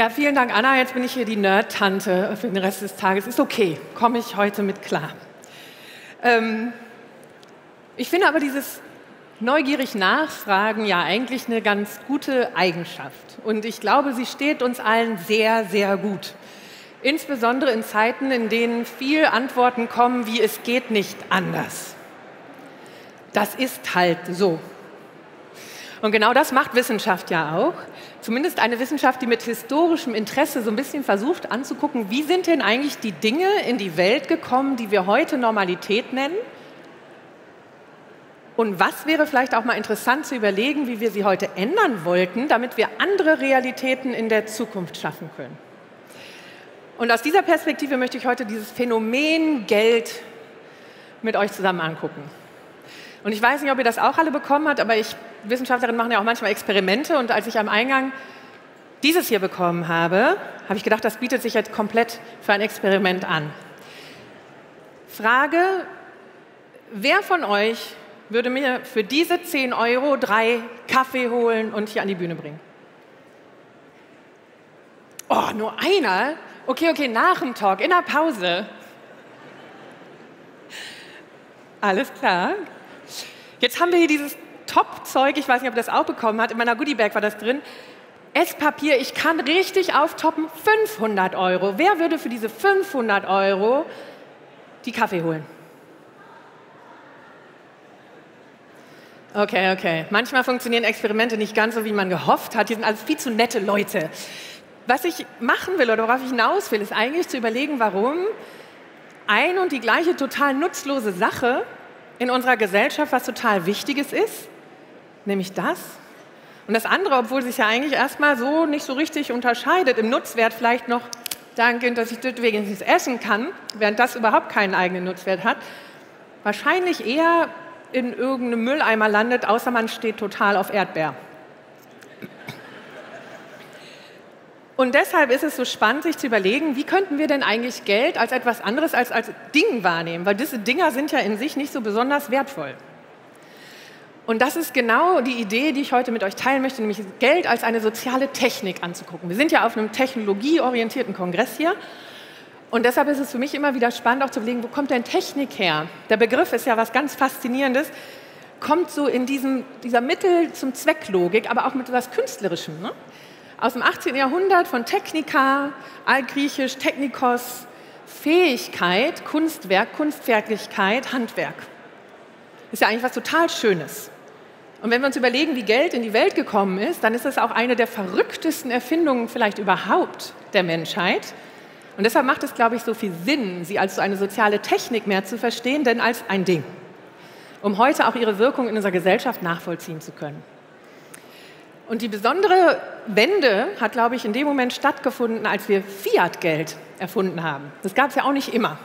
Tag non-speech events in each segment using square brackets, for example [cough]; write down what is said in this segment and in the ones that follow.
Ja, vielen Dank, Anna. Jetzt bin ich hier die Nerd-Tante für den Rest des Tages. Ist okay, komme ich heute mit klar. Ähm, ich finde aber dieses neugierig Nachfragen ja eigentlich eine ganz gute Eigenschaft. Und ich glaube, sie steht uns allen sehr, sehr gut. Insbesondere in Zeiten, in denen viel Antworten kommen, wie es geht nicht anders. Das ist halt so. Und genau das macht Wissenschaft ja auch. Zumindest eine Wissenschaft, die mit historischem Interesse so ein bisschen versucht anzugucken, wie sind denn eigentlich die Dinge in die Welt gekommen, die wir heute Normalität nennen? Und was wäre vielleicht auch mal interessant zu überlegen, wie wir sie heute ändern wollten, damit wir andere Realitäten in der Zukunft schaffen können? Und aus dieser Perspektive möchte ich heute dieses Phänomen Geld mit euch zusammen angucken. Und ich weiß nicht, ob ihr das auch alle bekommen habt, aber ich, Wissenschaftlerinnen machen ja auch manchmal Experimente. Und als ich am Eingang dieses hier bekommen habe, habe ich gedacht, das bietet sich jetzt komplett für ein Experiment an. Frage, wer von euch würde mir für diese 10 Euro drei Kaffee holen und hier an die Bühne bringen? Oh, nur einer? Okay, okay, nach dem Talk, in der Pause. Alles klar. Jetzt haben wir hier dieses Top-Zeug, ich weiß nicht, ob ihr das auch bekommen habt, in meiner Goodiebag war das drin. Esspapier, ich kann richtig auftoppen, 500 Euro. Wer würde für diese 500 Euro die Kaffee holen? Okay, okay. Manchmal funktionieren Experimente nicht ganz so, wie man gehofft hat. Hier sind also viel zu nette Leute. Was ich machen will oder worauf ich hinaus will, ist eigentlich zu überlegen, warum ein und die gleiche total nutzlose Sache in unserer Gesellschaft was total Wichtiges ist, nämlich das. Und das andere, obwohl sich ja eigentlich erstmal so nicht so richtig unterscheidet, im Nutzwert vielleicht noch dahingehend, dass ich das wenigstens essen kann, während das überhaupt keinen eigenen Nutzwert hat, wahrscheinlich eher in irgendeinem Mülleimer landet, außer man steht total auf Erdbeer. Und deshalb ist es so spannend, sich zu überlegen, wie könnten wir denn eigentlich Geld als etwas anderes als als Ding wahrnehmen? Weil diese Dinger sind ja in sich nicht so besonders wertvoll. Und das ist genau die Idee, die ich heute mit euch teilen möchte, nämlich Geld als eine soziale Technik anzugucken. Wir sind ja auf einem technologieorientierten Kongress hier. Und deshalb ist es für mich immer wieder spannend, auch zu überlegen, wo kommt denn Technik her? Der Begriff ist ja was ganz Faszinierendes, kommt so in diesem, dieser Mittel zum Zwecklogik, aber auch mit etwas Künstlerischem. Ne? Aus dem 18. Jahrhundert von Technika, altgriechisch Technikos, Fähigkeit, Kunstwerk, Kunstfertigkeit, Handwerk. Ist ja eigentlich was total Schönes. Und wenn wir uns überlegen, wie Geld in die Welt gekommen ist, dann ist es auch eine der verrücktesten Erfindungen vielleicht überhaupt der Menschheit. Und deshalb macht es, glaube ich, so viel Sinn, sie als so eine soziale Technik mehr zu verstehen, denn als ein Ding, um heute auch ihre Wirkung in unserer Gesellschaft nachvollziehen zu können. Und die besondere Wende hat, glaube ich, in dem Moment stattgefunden, als wir Fiat-Geld erfunden haben. Das gab es ja auch nicht immer.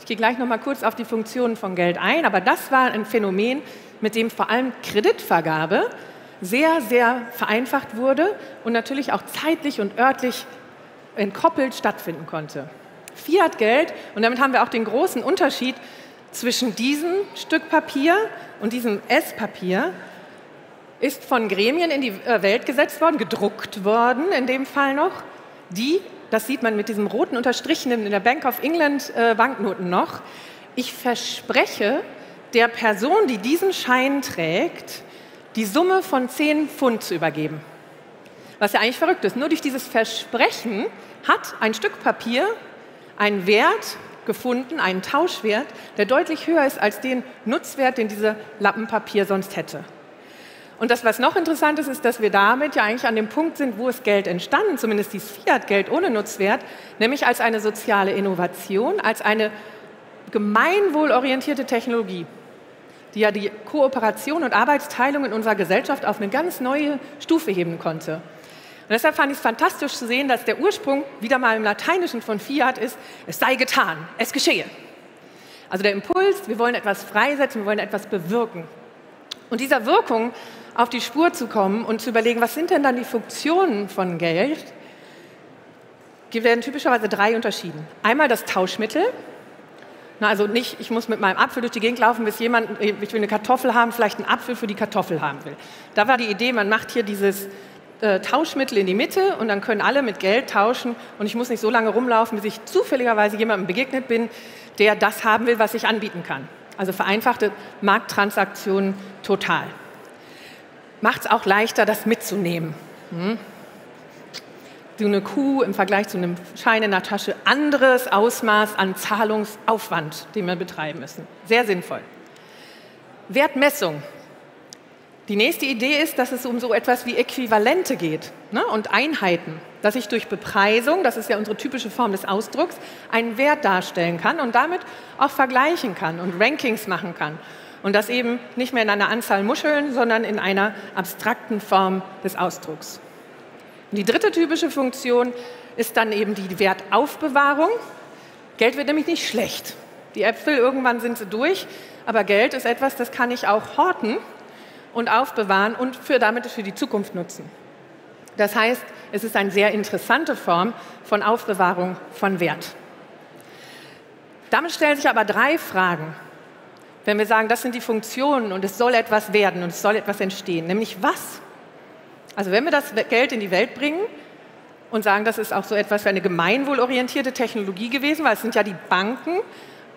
Ich gehe gleich noch mal kurz auf die Funktionen von Geld ein, aber das war ein Phänomen, mit dem vor allem Kreditvergabe sehr, sehr vereinfacht wurde und natürlich auch zeitlich und örtlich entkoppelt stattfinden konnte. Fiat-Geld, und damit haben wir auch den großen Unterschied zwischen diesem Stück Papier und diesem S-Papier, ist von Gremien in die äh, Welt gesetzt worden, gedruckt worden in dem Fall noch, die, das sieht man mit diesem roten unterstrichenen in der Bank of England äh, Banknoten noch, ich verspreche der Person, die diesen Schein trägt, die Summe von 10 Pfund zu übergeben. Was ja eigentlich verrückt ist. Nur durch dieses Versprechen hat ein Stück Papier einen Wert gefunden, einen Tauschwert, der deutlich höher ist als den Nutzwert, den diese Lappenpapier sonst hätte. Und das, was noch interessant ist, ist, dass wir damit ja eigentlich an dem Punkt sind, wo es Geld entstanden, zumindest dieses Fiat-Geld ohne Nutzwert, nämlich als eine soziale Innovation, als eine gemeinwohlorientierte Technologie, die ja die Kooperation und Arbeitsteilung in unserer Gesellschaft auf eine ganz neue Stufe heben konnte. Und deshalb fand ich es fantastisch zu sehen, dass der Ursprung wieder mal im Lateinischen von Fiat ist, es sei getan, es geschehe. Also der Impuls, wir wollen etwas freisetzen, wir wollen etwas bewirken. Und dieser Wirkung auf die Spur zu kommen und zu überlegen, was sind denn dann die Funktionen von Geld, werden typischerweise drei unterschieden. Einmal das Tauschmittel, na, also nicht, ich muss mit meinem Apfel durch die Gegend laufen, bis jemand, ich will eine Kartoffel haben, vielleicht einen Apfel für die Kartoffel haben will. Da war die Idee, man macht hier dieses äh, Tauschmittel in die Mitte und dann können alle mit Geld tauschen und ich muss nicht so lange rumlaufen, bis ich zufälligerweise jemandem begegnet bin, der das haben will, was ich anbieten kann. Also vereinfachte Markttransaktionen total. Macht es auch leichter, das mitzunehmen. Hm? So eine Kuh im Vergleich zu einem Schein in der Tasche, anderes Ausmaß an Zahlungsaufwand, den wir betreiben müssen. Sehr sinnvoll. Wertmessung die nächste Idee ist, dass es um so etwas wie Äquivalente geht ne, und Einheiten, dass ich durch Bepreisung, das ist ja unsere typische Form des Ausdrucks, einen Wert darstellen kann und damit auch vergleichen kann und Rankings machen kann. Und das eben nicht mehr in einer Anzahl Muscheln, sondern in einer abstrakten Form des Ausdrucks. Und die dritte typische Funktion ist dann eben die Wertaufbewahrung. Geld wird nämlich nicht schlecht. Die Äpfel, irgendwann sind sie durch, aber Geld ist etwas, das kann ich auch horten und aufbewahren und für, damit für die Zukunft nutzen. Das heißt, es ist eine sehr interessante Form von Aufbewahrung von Wert. Damit stellen sich aber drei Fragen, wenn wir sagen, das sind die Funktionen und es soll etwas werden und es soll etwas entstehen, nämlich was? Also wenn wir das Geld in die Welt bringen und sagen, das ist auch so etwas wie eine gemeinwohlorientierte Technologie gewesen, weil es sind ja die Banken,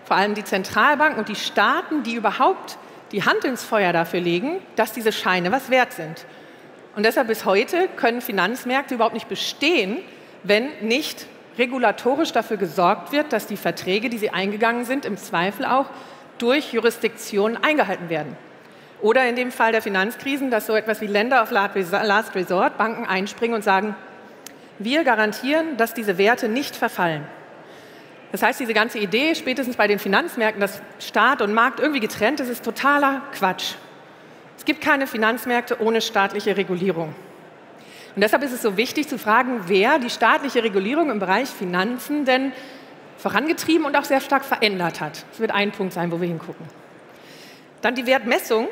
vor allem die Zentralbanken und die Staaten, die überhaupt die Hand ins Feuer dafür legen, dass diese Scheine was wert sind. Und deshalb bis heute können Finanzmärkte überhaupt nicht bestehen, wenn nicht regulatorisch dafür gesorgt wird, dass die Verträge, die sie eingegangen sind, im Zweifel auch durch Jurisdiktionen eingehalten werden. Oder in dem Fall der Finanzkrisen, dass so etwas wie Länder of Last Resort Banken einspringen und sagen, wir garantieren, dass diese Werte nicht verfallen. Das heißt, diese ganze Idee, spätestens bei den Finanzmärkten, dass Staat und Markt irgendwie getrennt ist, ist totaler Quatsch. Es gibt keine Finanzmärkte ohne staatliche Regulierung. Und deshalb ist es so wichtig zu fragen, wer die staatliche Regulierung im Bereich Finanzen denn vorangetrieben und auch sehr stark verändert hat. Das wird ein Punkt sein, wo wir hingucken. Dann die Wertmessung.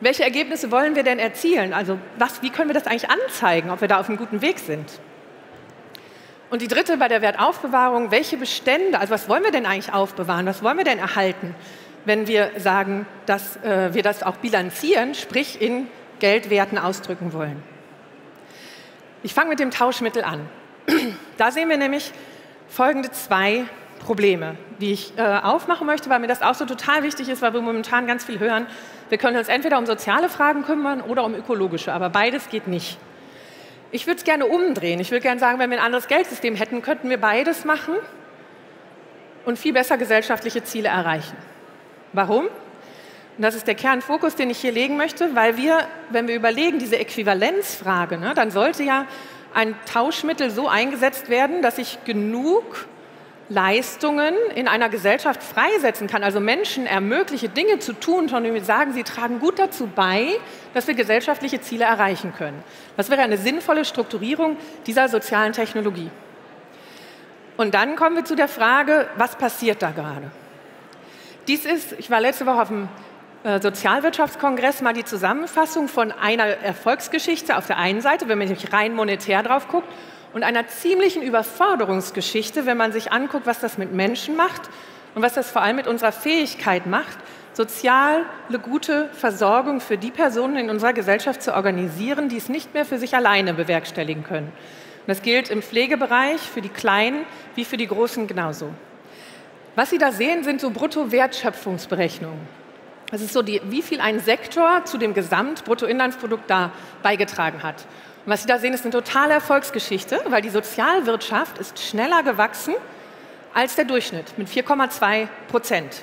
Welche Ergebnisse wollen wir denn erzielen? Also was, wie können wir das eigentlich anzeigen, ob wir da auf einem guten Weg sind? Und die dritte bei der Wertaufbewahrung, welche Bestände, also was wollen wir denn eigentlich aufbewahren, was wollen wir denn erhalten, wenn wir sagen, dass äh, wir das auch bilanzieren, sprich in Geldwerten ausdrücken wollen. Ich fange mit dem Tauschmittel an. [clears throat] Da sehen wir nämlich folgende zwei Probleme, die ich äh, aufmachen möchte, weil mir das auch so total wichtig ist, weil wir momentan ganz viel hören. Wir können uns entweder um soziale Fragen kümmern oder um ökologische, aber beides geht nicht. Ich würde es gerne umdrehen. Ich würde gerne sagen, wenn wir ein anderes Geldsystem hätten, könnten wir beides machen und viel besser gesellschaftliche Ziele erreichen. Warum? Und das ist der Kernfokus, den ich hier legen möchte, weil wir, wenn wir überlegen, diese Äquivalenzfrage, ne, dann sollte ja ein Tauschmittel so eingesetzt werden, dass ich genug Leistungen in einer Gesellschaft freisetzen kann, also Menschen ermögliche, Dinge zu tun, von denen wir sagen, sie tragen gut dazu bei, dass wir gesellschaftliche Ziele erreichen können. Das wäre eine sinnvolle Strukturierung dieser sozialen Technologie. Und dann kommen wir zu der Frage, was passiert da gerade? Dies ist, ich war letzte Woche auf dem Sozialwirtschaftskongress mal die Zusammenfassung von einer Erfolgsgeschichte auf der einen Seite, wenn man nämlich rein monetär drauf guckt, und einer ziemlichen Überforderungsgeschichte, wenn man sich anguckt, was das mit Menschen macht und was das vor allem mit unserer Fähigkeit macht, sozial eine gute Versorgung für die Personen in unserer Gesellschaft zu organisieren, die es nicht mehr für sich alleine bewerkstelligen können. Und das gilt im Pflegebereich für die Kleinen wie für die Großen genauso. Was Sie da sehen, sind so Bruttowertschöpfungsberechnungen. Das ist so, die, wie viel ein Sektor zu dem Gesamtbruttoinlandsprodukt da beigetragen hat. Und was Sie da sehen, ist eine totale Erfolgsgeschichte, weil die Sozialwirtschaft ist schneller gewachsen als der Durchschnitt mit 4,2 Prozent.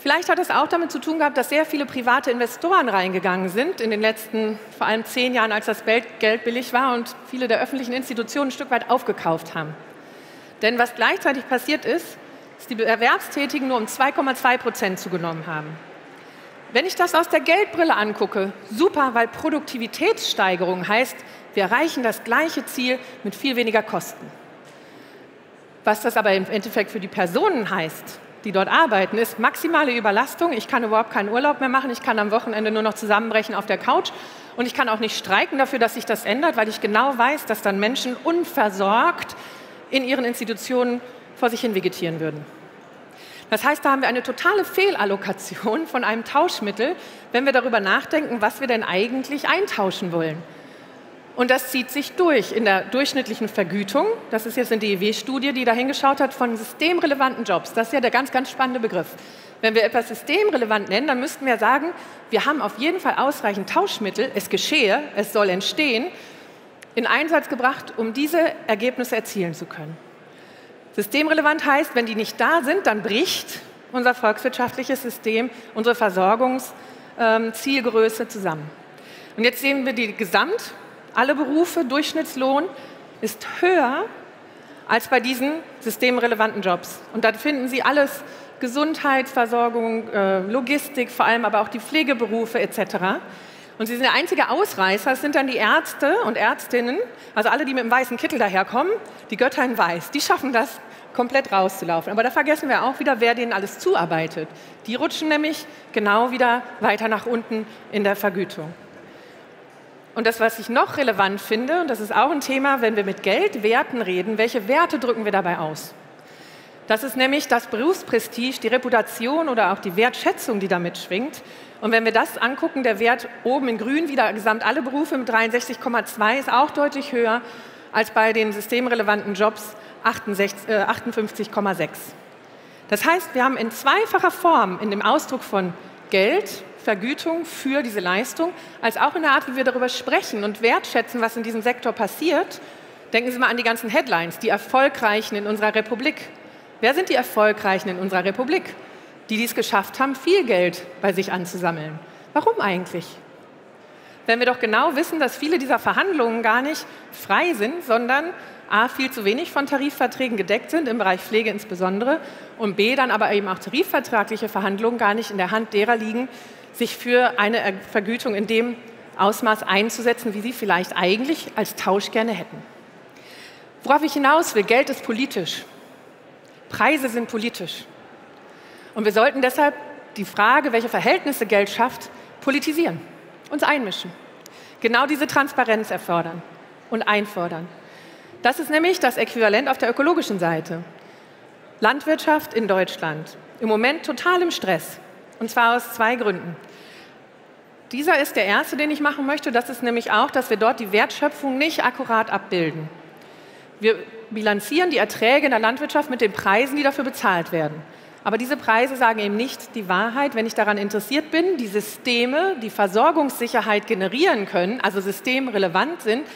Vielleicht hat es auch damit zu tun gehabt, dass sehr viele private Investoren reingegangen sind in den letzten vor allem zehn Jahren, als das Geld billig war und viele der öffentlichen Institutionen ein Stück weit aufgekauft haben. Denn was gleichzeitig passiert ist, ist, die Erwerbstätigen nur um 2,2 Prozent zugenommen haben. Wenn ich das aus der Geldbrille angucke, super, weil Produktivitätssteigerung heißt, wir erreichen das gleiche Ziel mit viel weniger Kosten. Was das aber im Endeffekt für die Personen heißt, die dort arbeiten, ist maximale Überlastung. Ich kann überhaupt keinen Urlaub mehr machen. Ich kann am Wochenende nur noch zusammenbrechen auf der Couch. Und ich kann auch nicht streiken dafür, dass sich das ändert, weil ich genau weiß, dass dann Menschen unversorgt in ihren Institutionen vor sich hin vegetieren würden. Das heißt, da haben wir eine totale Fehlallokation von einem Tauschmittel, wenn wir darüber nachdenken, was wir denn eigentlich eintauschen wollen. Und das zieht sich durch in der durchschnittlichen Vergütung. Das ist jetzt eine DEW-Studie, die da hingeschaut hat von systemrelevanten Jobs. Das ist ja der ganz, ganz spannende Begriff. Wenn wir etwas systemrelevant nennen, dann müssten wir sagen, wir haben auf jeden Fall ausreichend Tauschmittel, es geschehe, es soll entstehen, in Einsatz gebracht, um diese Ergebnisse erzielen zu können. Systemrelevant heißt, wenn die nicht da sind, dann bricht unser volkswirtschaftliches System, unsere Versorgungszielgröße ähm, zusammen. Und jetzt sehen wir die Gesamt, alle Berufe, Durchschnittslohn ist höher als bei diesen systemrelevanten Jobs. Und da finden Sie alles, Gesundheitsversorgung, äh, Logistik, vor allem aber auch die Pflegeberufe etc. Und sie sind der einzige Ausreißer, das sind dann die Ärzte und Ärztinnen, also alle, die mit dem weißen Kittel daherkommen, die Götter in Weiß, die schaffen das, komplett rauszulaufen. Aber da vergessen wir auch wieder, wer denen alles zuarbeitet. Die rutschen nämlich genau wieder weiter nach unten in der Vergütung. Und das, was ich noch relevant finde, und das ist auch ein Thema, wenn wir mit Geldwerten reden, welche Werte drücken wir dabei aus? Das ist nämlich das Berufsprestige, die Reputation oder auch die Wertschätzung, die damit schwingt. Und wenn wir das angucken, der Wert oben in grün wieder gesamt alle Berufe mit 63,2 ist auch deutlich höher als bei den systemrelevanten Jobs 58,6. Äh, das heißt, wir haben in zweifacher Form in dem Ausdruck von Geld, Vergütung für diese Leistung, als auch in der Art, wie wir darüber sprechen und wertschätzen, was in diesem Sektor passiert. Denken Sie mal an die ganzen Headlines, die Erfolgreichen in unserer Republik. Wer sind die Erfolgreichen in unserer Republik? Die, die es geschafft haben, viel Geld bei sich anzusammeln. Warum eigentlich? Wenn wir doch genau wissen, dass viele dieser Verhandlungen gar nicht frei sind, sondern A, viel zu wenig von Tarifverträgen gedeckt sind, im Bereich Pflege insbesondere, und B, dann aber eben auch tarifvertragliche Verhandlungen gar nicht in der Hand derer liegen, sich für eine Vergütung in dem Ausmaß einzusetzen, wie sie vielleicht eigentlich als Tausch gerne hätten. Worauf ich hinaus will, Geld ist politisch. Preise sind politisch. Und wir sollten deshalb die Frage, welche Verhältnisse Geld schafft, politisieren, uns einmischen. Genau diese Transparenz erfordern und einfordern. Das ist nämlich das Äquivalent auf der ökologischen Seite. Landwirtschaft in Deutschland im Moment total im Stress. Und zwar aus zwei Gründen. Dieser ist der erste, den ich machen möchte. Das ist nämlich auch, dass wir dort die Wertschöpfung nicht akkurat abbilden. Wir bilanzieren die Erträge in der Landwirtschaft mit den Preisen, die dafür bezahlt werden. Aber diese Preise sagen eben nicht die Wahrheit, wenn ich daran interessiert bin, die Systeme, die Versorgungssicherheit generieren können, also systemrelevant sind,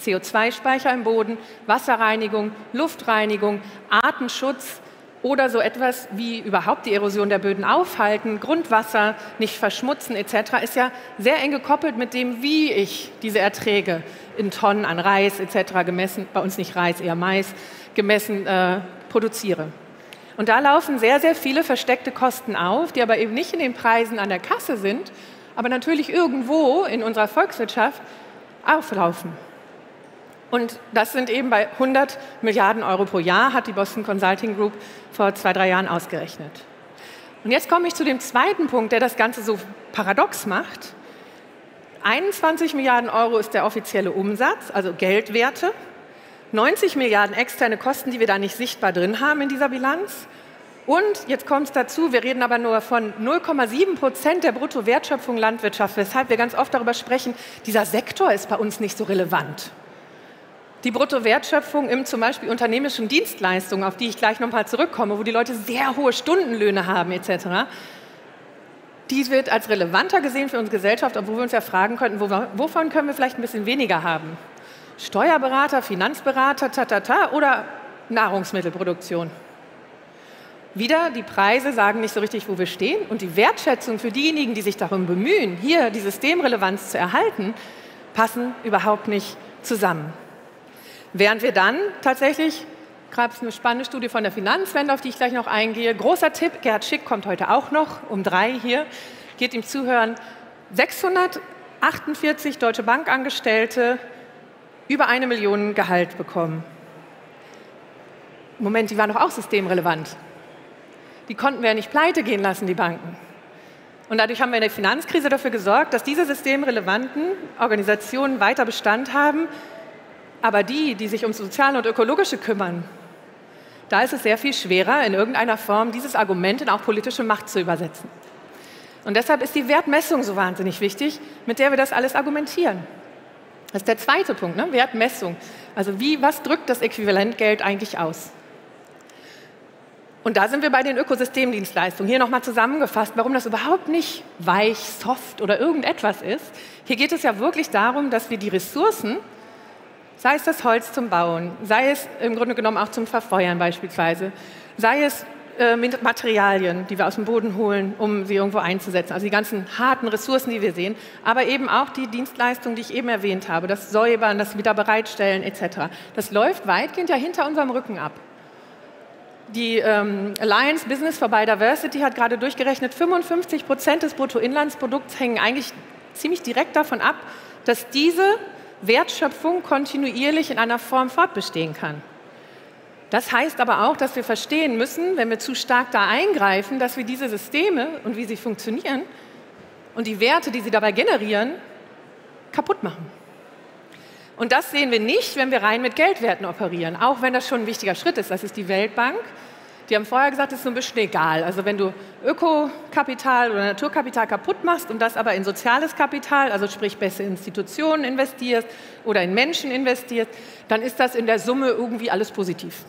CO2-Speicher im Boden, Wasserreinigung, Luftreinigung, Artenschutz oder so etwas wie überhaupt die Erosion der Böden aufhalten, Grundwasser nicht verschmutzen etc., ist ja sehr eng gekoppelt mit dem, wie ich diese Erträge in Tonnen an Reis etc. gemessen, bei uns nicht Reis, eher Mais, gemessen äh, produziere. Und da laufen sehr, sehr viele versteckte Kosten auf, die aber eben nicht in den Preisen an der Kasse sind, aber natürlich irgendwo in unserer Volkswirtschaft auflaufen. Und das sind eben bei 100 Milliarden Euro pro Jahr, hat die Boston Consulting Group vor zwei, drei Jahren ausgerechnet. Und jetzt komme ich zu dem zweiten Punkt, der das Ganze so paradox macht. 21 Milliarden Euro ist der offizielle Umsatz, also Geldwerte. 90 Milliarden externe Kosten, die wir da nicht sichtbar drin haben in dieser Bilanz. Und jetzt kommt es dazu, wir reden aber nur von 0,7 Prozent der Bruttowertschöpfung Landwirtschaft, weshalb wir ganz oft darüber sprechen, dieser Sektor ist bei uns nicht so relevant. Die Bruttowertschöpfung im zum Beispiel unternehmischen Dienstleistungen, auf die ich gleich nochmal zurückkomme, wo die Leute sehr hohe Stundenlöhne haben etc., die wird als relevanter gesehen für unsere Gesellschaft, obwohl wir uns ja fragen könnten, wovon können wir vielleicht ein bisschen weniger haben? Steuerberater, Finanzberater, tatata oder Nahrungsmittelproduktion? Wieder, die Preise sagen nicht so richtig, wo wir stehen und die Wertschätzung für diejenigen, die sich darum bemühen, hier die Systemrelevanz zu erhalten, passen überhaupt nicht zusammen. Während wir dann tatsächlich, gab es eine spannende Studie von der Finanzwende, auf die ich gleich noch eingehe. Großer Tipp, Gerhard Schick kommt heute auch noch um drei hier, geht ihm zuhören. 648 Deutsche Bankangestellte über eine Million Gehalt bekommen. Moment, die waren doch auch systemrelevant. Die konnten wir ja nicht pleite gehen lassen, die Banken. Und dadurch haben wir in der Finanzkrise dafür gesorgt, dass diese systemrelevanten Organisationen weiter Bestand haben, aber die, die sich ums Soziale und Ökologische kümmern, da ist es sehr viel schwerer, in irgendeiner Form dieses Argument in auch politische Macht zu übersetzen. Und deshalb ist die Wertmessung so wahnsinnig wichtig, mit der wir das alles argumentieren. Das ist der zweite Punkt, ne? Wertmessung. Also wie, was drückt das Äquivalentgeld eigentlich aus? Und da sind wir bei den Ökosystemdienstleistungen. Hier nochmal zusammengefasst, warum das überhaupt nicht weich, soft oder irgendetwas ist. Hier geht es ja wirklich darum, dass wir die Ressourcen, sei es das Holz zum Bauen, sei es im Grunde genommen auch zum Verfeuern beispielsweise, sei es äh, Materialien, die wir aus dem Boden holen, um sie irgendwo einzusetzen, also die ganzen harten Ressourcen, die wir sehen, aber eben auch die Dienstleistungen, die ich eben erwähnt habe, das Säubern, das Wiederbereitstellen etc. Das läuft weitgehend ja hinter unserem Rücken ab. Die ähm, Alliance Business for Biodiversity hat gerade durchgerechnet, 55 Prozent des Bruttoinlandsprodukts hängen eigentlich ziemlich direkt davon ab, dass diese Wertschöpfung kontinuierlich in einer Form fortbestehen kann. Das heißt aber auch, dass wir verstehen müssen, wenn wir zu stark da eingreifen, dass wir diese Systeme und wie sie funktionieren und die Werte, die sie dabei generieren, kaputt machen. Und das sehen wir nicht, wenn wir rein mit Geldwerten operieren, auch wenn das schon ein wichtiger Schritt ist. Das ist die Weltbank. Die haben vorher gesagt, es ist so ein bisschen egal. Also wenn du Ökokapital oder Naturkapital kaputt machst und das aber in soziales Kapital, also sprich bessere Institutionen investierst oder in Menschen investierst, dann ist das in der Summe irgendwie alles positiv.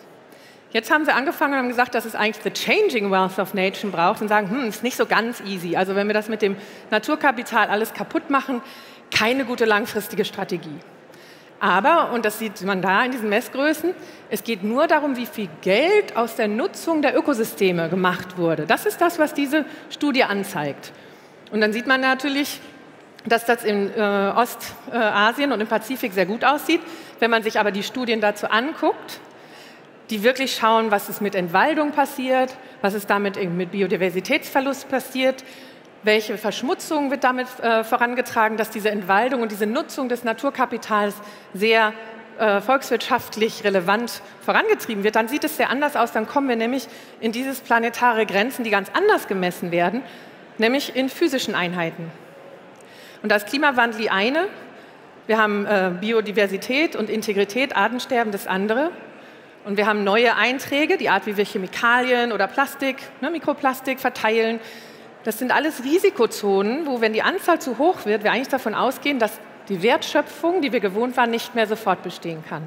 Jetzt haben sie angefangen und haben gesagt, dass es eigentlich the changing wealth of nation braucht und sagen, hm, ist nicht so ganz easy. Also wenn wir das mit dem Naturkapital alles kaputt machen, keine gute langfristige Strategie. Aber, und das sieht man da in diesen Messgrößen, es geht nur darum, wie viel Geld aus der Nutzung der Ökosysteme gemacht wurde. Das ist das, was diese Studie anzeigt. Und dann sieht man natürlich, dass das in äh, Ostasien und im Pazifik sehr gut aussieht. Wenn man sich aber die Studien dazu anguckt, die wirklich schauen, was ist mit Entwaldung passiert, was ist damit mit Biodiversitätsverlust passiert, welche Verschmutzung wird damit äh, vorangetragen, dass diese Entwaldung und diese Nutzung des Naturkapitals sehr äh, volkswirtschaftlich relevant vorangetrieben wird, dann sieht es sehr anders aus. Dann kommen wir nämlich in dieses planetare Grenzen, die ganz anders gemessen werden, nämlich in physischen Einheiten. Und da ist Klimawandel die eine, wir haben äh, Biodiversität und Integrität, Artensterben das andere. Und wir haben neue Einträge, die Art, wie wir Chemikalien oder Plastik, ne, Mikroplastik verteilen. Das sind alles Risikozonen, wo, wenn die Anzahl zu hoch wird, wir eigentlich davon ausgehen, dass die Wertschöpfung, die wir gewohnt waren, nicht mehr sofort bestehen kann.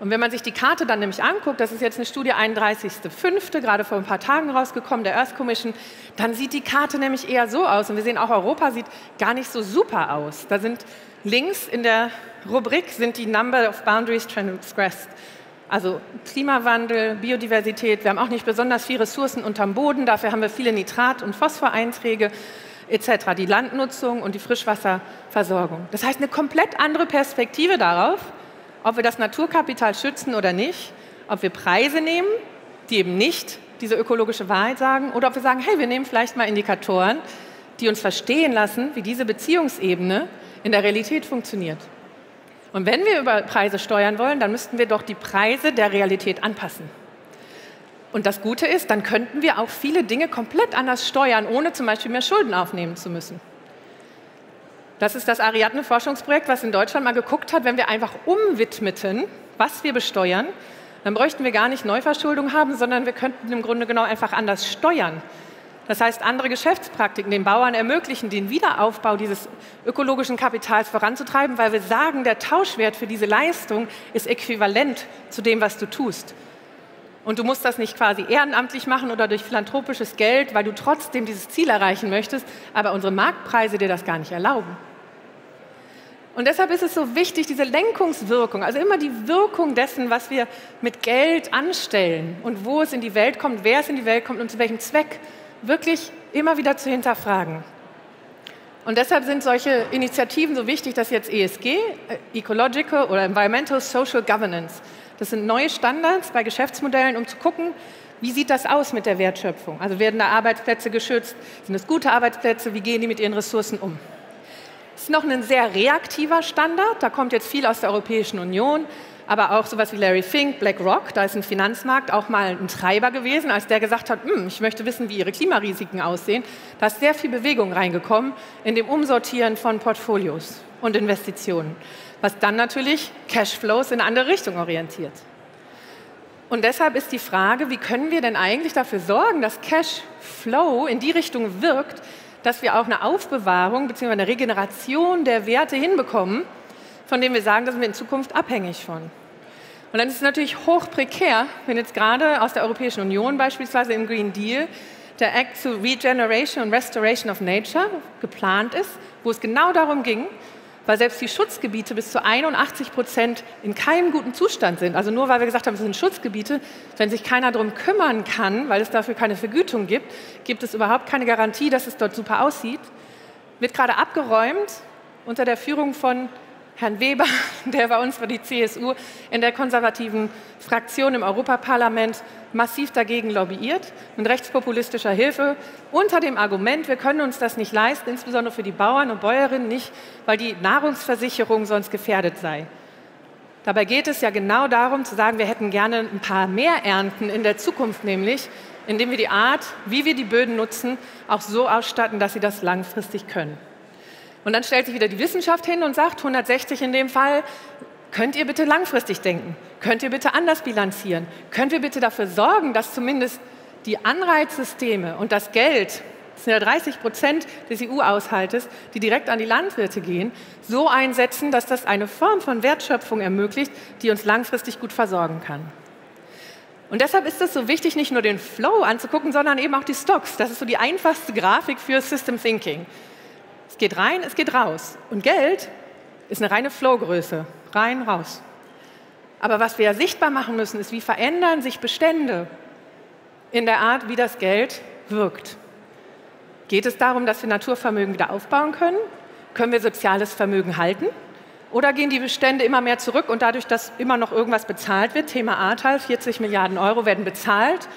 Und wenn man sich die Karte dann nämlich anguckt, das ist jetzt eine Studie 31.05., gerade vor ein paar Tagen rausgekommen, der Earth Commission, dann sieht die Karte nämlich eher so aus. Und wir sehen auch, Europa sieht gar nicht so super aus. Da sind links in der Rubrik sind die Number of Boundaries Transgressed. Also Klimawandel, Biodiversität, wir haben auch nicht besonders viele Ressourcen unterm Boden, dafür haben wir viele Nitrat- und Phosphoreinträge etc., die Landnutzung und die Frischwasserversorgung. Das heißt eine komplett andere Perspektive darauf, ob wir das Naturkapital schützen oder nicht, ob wir Preise nehmen, die eben nicht diese ökologische Wahrheit sagen, oder ob wir sagen, hey, wir nehmen vielleicht mal Indikatoren, die uns verstehen lassen, wie diese Beziehungsebene in der Realität funktioniert. Und wenn wir über Preise steuern wollen, dann müssten wir doch die Preise der Realität anpassen. Und das Gute ist, dann könnten wir auch viele Dinge komplett anders steuern, ohne zum Beispiel mehr Schulden aufnehmen zu müssen. Das ist das Ariadne-Forschungsprojekt, was in Deutschland mal geguckt hat, wenn wir einfach umwidmeten, was wir besteuern, dann bräuchten wir gar nicht Neuverschuldung haben, sondern wir könnten im Grunde genau einfach anders steuern. Das heißt, andere Geschäftspraktiken den Bauern ermöglichen, den Wiederaufbau dieses ökologischen Kapitals voranzutreiben, weil wir sagen, der Tauschwert für diese Leistung ist äquivalent zu dem, was du tust. Und du musst das nicht quasi ehrenamtlich machen oder durch philanthropisches Geld, weil du trotzdem dieses Ziel erreichen möchtest, aber unsere Marktpreise dir das gar nicht erlauben. Und deshalb ist es so wichtig, diese Lenkungswirkung, also immer die Wirkung dessen, was wir mit Geld anstellen und wo es in die Welt kommt, wer es in die Welt kommt und zu welchem Zweck wirklich immer wieder zu hinterfragen. Und deshalb sind solche Initiativen so wichtig, dass jetzt ESG, äh, Ecological oder Environmental Social Governance, das sind neue Standards bei Geschäftsmodellen, um zu gucken, wie sieht das aus mit der Wertschöpfung? Also werden da Arbeitsplätze geschützt? Sind es gute Arbeitsplätze? Wie gehen die mit ihren Ressourcen um? Es ist noch ein sehr reaktiver Standard. Da kommt jetzt viel aus der Europäischen Union aber auch sowas wie Larry Fink, BlackRock, da ist ein Finanzmarkt auch mal ein Treiber gewesen, als der gesagt hat, hm, ich möchte wissen, wie ihre Klimarisiken aussehen. Da ist sehr viel Bewegung reingekommen in dem Umsortieren von Portfolios und Investitionen, was dann natürlich Cashflows in eine andere Richtung orientiert. Und deshalb ist die Frage, wie können wir denn eigentlich dafür sorgen, dass Cashflow in die Richtung wirkt, dass wir auch eine Aufbewahrung bzw. eine Regeneration der Werte hinbekommen, von dem wir sagen, da sind wir in Zukunft abhängig von. Und dann ist es natürlich hoch prekär, wenn jetzt gerade aus der Europäischen Union beispielsweise im Green Deal der Act to Regeneration and Restoration of Nature geplant ist, wo es genau darum ging, weil selbst die Schutzgebiete bis zu 81 Prozent in keinem guten Zustand sind. Also nur weil wir gesagt haben, es sind Schutzgebiete, wenn sich keiner darum kümmern kann, weil es dafür keine Vergütung gibt, gibt es überhaupt keine Garantie, dass es dort super aussieht. Wird gerade abgeräumt unter der Führung von Herrn Weber, [laughs] der bei uns für die CSU in der konservativen Fraktion im Europaparlament massiv dagegen lobbyiert, mit rechtspopulistischer Hilfe, unter dem Argument, wir können uns das nicht leisten, insbesondere für die Bauern und Bäuerinnen nicht, weil die Nahrungsversicherung sonst gefährdet sei. Dabei geht es ja genau darum zu sagen, wir hätten gerne ein paar mehr Ernten in der Zukunft, nämlich indem wir die Art, wie wir die Böden nutzen, auch so ausstatten, dass sie das langfristig können. Und dann stellt sich wieder die Wissenschaft hin und sagt, 160 in dem Fall, könnt ihr bitte langfristig denken? Könnt ihr bitte anders bilanzieren? Könnt ihr bitte dafür sorgen, dass zumindest die Anreizsysteme und das Geld, das sind ja 30 Prozent des EU-Haushaltes, die direkt an die Landwirte gehen, so einsetzen, dass das eine Form von Wertschöpfung ermöglicht, die uns langfristig gut versorgen kann. Und deshalb ist es so wichtig, nicht nur den Flow anzugucken, sondern eben auch die Stocks. Das ist so die einfachste Grafik für System Thinking. Es geht rein, es geht raus. Und Geld ist eine reine Flowgröße. Rein, raus. Aber was wir ja sichtbar machen müssen, ist, wie verändern sich Bestände in der Art, wie das Geld wirkt. Geht es darum, dass wir Naturvermögen wieder aufbauen können? Können wir soziales Vermögen halten? Oder gehen die Bestände immer mehr zurück und dadurch, dass immer noch irgendwas bezahlt wird, Thema Ahrtal, 40 Milliarden Euro werden bezahlt,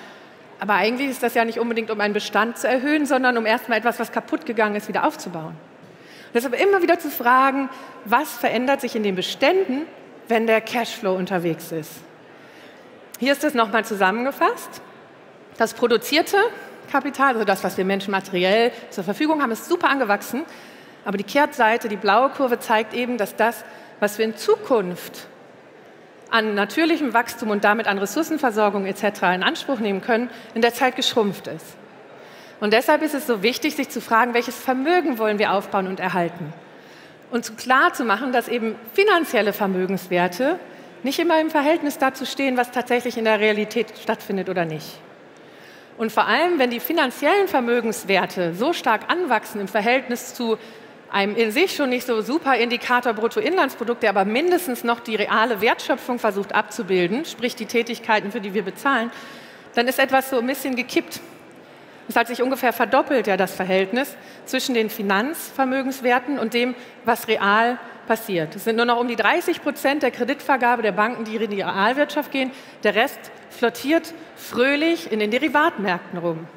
aber eigentlich ist das ja nicht unbedingt, um einen Bestand zu erhöhen, sondern um erstmal etwas, was kaputt gegangen ist, wieder aufzubauen. Und deshalb immer wieder zu fragen, was verändert sich in den Beständen, wenn der Cashflow unterwegs ist. Hier ist es nochmal zusammengefasst. Das produzierte Kapital, also das, was wir Menschen materiell zur Verfügung haben, ist super angewachsen. Aber die Kehrtseite, die blaue Kurve zeigt eben, dass das, was wir in Zukunft an natürlichem Wachstum und damit an Ressourcenversorgung etc. in Anspruch nehmen können, in der Zeit geschrumpft ist. Und deshalb ist es so wichtig, sich zu fragen, welches Vermögen wollen wir aufbauen und erhalten. Und klar zu machen, dass eben finanzielle Vermögenswerte nicht immer im Verhältnis dazu stehen, was tatsächlich in der Realität stattfindet oder nicht. Und vor allem, wenn die finanziellen Vermögenswerte so stark anwachsen im Verhältnis zu einem in sich schon nicht so super Indikator Bruttoinlandsprodukt, der aber mindestens noch die reale Wertschöpfung versucht abzubilden, sprich die Tätigkeiten, für die wir bezahlen, dann ist etwas so ein bisschen gekippt. Es hat sich ungefähr verdoppelt, ja, das Verhältnis zwischen den Finanzvermögenswerten und dem, was real passiert. Es sind nur noch um die 30 Prozent der Kreditvergabe der Banken, die in die Realwirtschaft gehen. Der Rest flottiert fröhlich in den Derivatmärkten rum.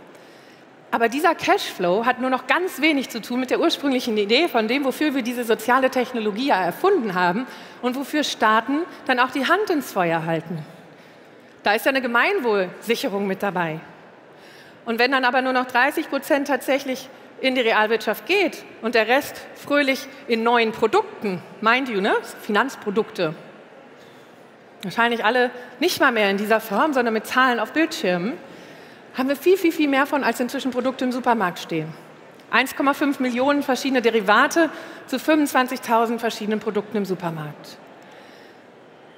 Aber dieser Cashflow hat nur noch ganz wenig zu tun mit der ursprünglichen Idee von dem, wofür wir diese soziale Technologie erfunden haben und wofür Staaten dann auch die Hand ins Feuer halten. Da ist ja eine Gemeinwohlsicherung mit dabei. Und wenn dann aber nur noch 30 Prozent tatsächlich in die Realwirtschaft geht und der Rest fröhlich in neuen Produkten, mind you, ne? Finanzprodukte, wahrscheinlich alle nicht mal mehr in dieser Form, sondern mit Zahlen auf Bildschirmen, haben wir viel, viel, viel mehr von, als inzwischen Produkte im Supermarkt stehen. 1,5 Millionen verschiedene Derivate zu 25.000 verschiedenen Produkten im Supermarkt.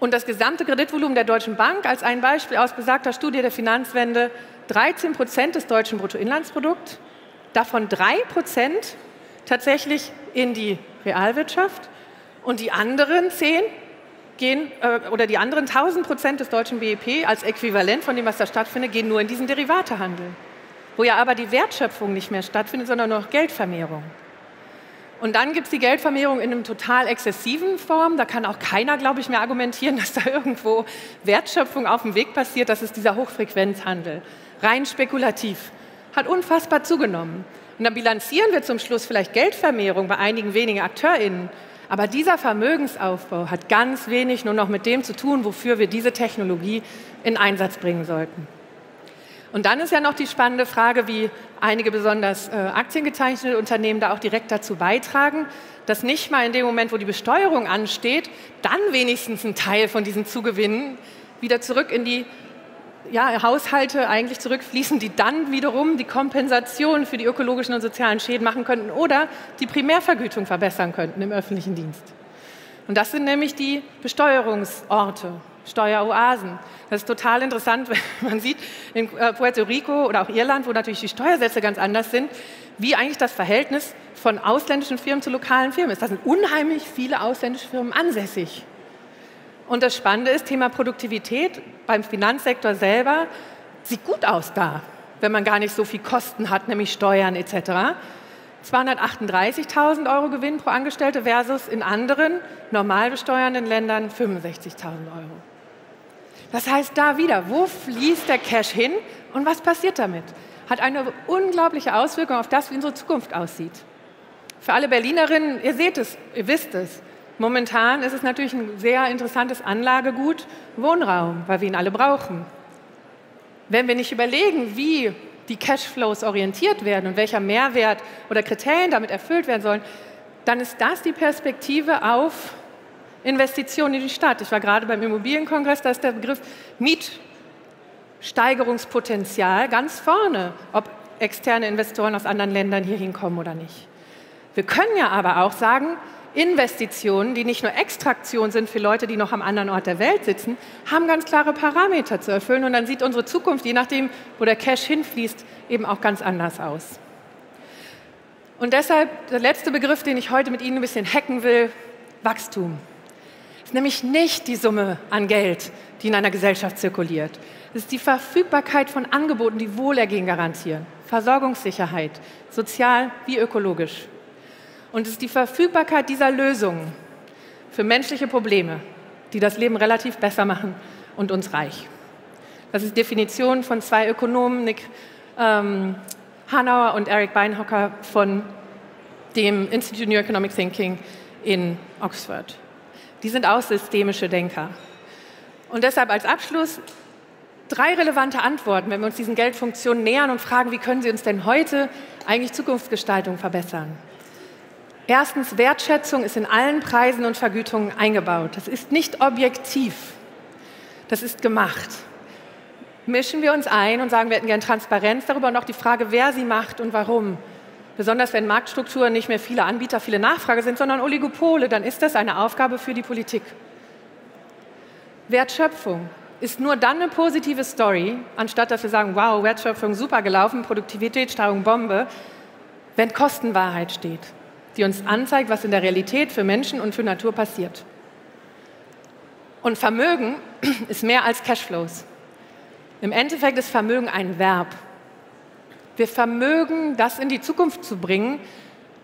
Und das gesamte Kreditvolumen der Deutschen Bank als ein Beispiel aus besagter Studie der Finanzwende 13 Prozent des deutschen Bruttoinlandsprodukts, davon 3 Prozent tatsächlich in die Realwirtschaft und die anderen 10 gehen, äh, oder die anderen 1000 Prozent des deutschen BIP als Äquivalent von dem, was da stattfindet, gehen nur in diesen Derivatehandel, wo ja aber die Wertschöpfung nicht mehr stattfindet, sondern nur noch Geldvermehrung. Und dann gibt es die Geldvermehrung in einer total exzessiven Form. Da kann auch keiner, glaube ich, mehr argumentieren, [laughs] dass da irgendwo Wertschöpfung auf dem Weg passiert. Das ist dieser Hochfrequenzhandel. Rein spekulativ. Hat unfassbar zugenommen. Und dann bilanzieren wir zum Schluss vielleicht Geldvermehrung bei einigen wenigen AkteurInnen. Aber dieser Vermögensaufbau hat ganz wenig nur noch mit dem zu tun, wofür wir diese Technologie in Einsatz bringen sollten. Und dann ist ja noch die spannende Frage, wie einige besonders äh, aktiengezeichnete Unternehmen da auch direkt dazu beitragen, dass nicht mal in dem Moment, wo die Besteuerung ansteht, dann wenigstens ein Teil von diesen Zugewinnen wieder zurück in die ja, Haushalte eigentlich zurückfließen, die dann wiederum die Kompensation für die ökologischen und sozialen Schäden machen könnten oder die Primärvergütung verbessern könnten im öffentlichen Dienst. Und das sind nämlich die Besteuerungsorte, Steueroasen. Das ist total interessant, [laughs] wenn man sieht, in äh, Puerto Rico oder auch Irland, wo natürlich die Steuersätze ganz anders sind, wie eigentlich das Verhältnis von ausländischen Firmen zu lokalen Firmen ist. Da sind unheimlich viele ausländische Firmen ansässig. Und das Spannende ist, Thema Produktivität beim Finanzsektor selber sieht gut aus da, wenn man gar nicht so viel Kosten hat, nämlich Steuern etc. 238.000 Euro Gewinn pro Angestellte versus in anderen normal besteuernden Ländern 65.000 Euro. Das heißt da wieder, wo fließt der Cash hin und was passiert damit? Hat eine unglaubliche Auswirkung auf das, wie unsere Zukunft aussieht. Für alle Berlinerinnen, ihr seht es, ihr wisst es, momentan ist es natürlich ein sehr interessantes Anlagegut, Wohnraum, weil wir ihn alle brauchen. Wenn wir nicht überlegen, wie die Cashflows orientiert werden und welcher Mehrwert oder Kriterien damit erfüllt werden sollen, dann ist das die Perspektive auf Investitionen in die Stadt. Ich war gerade beim Immobilienkongress, da ist der Begriff Mietsteigerungspotenzial ganz vorne, ob externe Investoren aus anderen Ländern hier hinkommen oder nicht. Wir können ja aber auch sagen, Investitionen, die nicht nur Extraktion sind für Leute, die noch am anderen Ort der Welt sitzen, haben ganz klare Parameter zu erfüllen. Und dann sieht unsere Zukunft, je nachdem, wo der Cash hinfließt, eben auch ganz anders aus. Und deshalb der letzte Begriff, den ich heute mit Ihnen ein bisschen hacken will, Wachstum. Es ist nämlich nicht die Summe an Geld, die in einer Gesellschaft zirkuliert. Es ist die Verfügbarkeit von Angeboten, die Wohlergehen garantieren. Versorgungssicherheit, sozial wie ökologisch. Und es ist die Verfügbarkeit dieser Lösungen für menschliche Probleme, die das Leben relativ besser machen und uns reich. Das ist die Definition von zwei Ökonomen, Nick ähm, Hanauer und Eric Beinhocker von dem Institute New Economic Thinking in Oxford. Die sind auch systemische Denker. Und deshalb als Abschluss drei relevante Antworten, wenn wir uns diesen Geldfunktionen nähern und fragen, wie können sie uns denn heute eigentlich Zukunftsgestaltung verbessern. Erstens, Wertschätzung ist in allen Preisen und Vergütungen eingebaut. Das ist nicht objektiv. Das ist gemacht. Mischen wir uns ein und sagen, wir hätten gern Transparenz darüber und auch die Frage, wer sie macht und warum. Besonders wenn Marktstrukturen nicht mehr viele Anbieter, viele Nachfrage sind, sondern Oligopole, dann ist das eine Aufgabe für die Politik. Wertschöpfung ist nur dann eine positive Story, anstatt dass wir sagen, wow, Wertschöpfung super gelaufen, Produktivitätssteigerung Bombe, wenn Kostenwahrheit steht die uns anzeigt, was in der Realität für Menschen und für Natur passiert. Und Vermögen [clears throat] ist mehr als Cashflows. Im Endeffekt ist Vermögen ein Verb. Wir vermögen, das in die Zukunft zu bringen,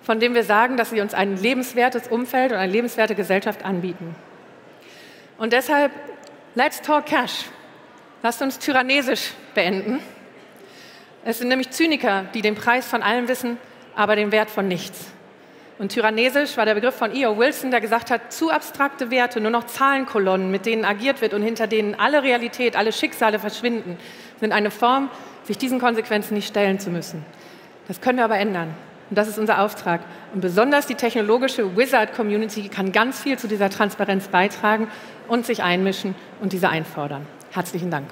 von dem wir sagen, dass sie uns ein lebenswertes Umfeld und eine lebenswerte Gesellschaft anbieten. Und deshalb, let's talk cash. Lasst uns tyrannesisch beenden. Es sind nämlich Zyniker, die den Preis von allem wissen, aber den Wert von nichts. Und tyrannesisch war der Begriff von E.O. Wilson, der gesagt hat, zu abstrakte Werte, nur noch Zahlenkolonnen, mit denen agiert wird und hinter denen alle Realität, alle Schicksale verschwinden, sind eine Form, sich diesen Konsequenzen nicht stellen zu müssen. Das können wir aber ändern. Und das ist unser Auftrag. Und besonders die technologische Wizard-Community kann ganz viel zu dieser Transparenz beitragen und sich einmischen und diese einfordern. Herzlichen Dank.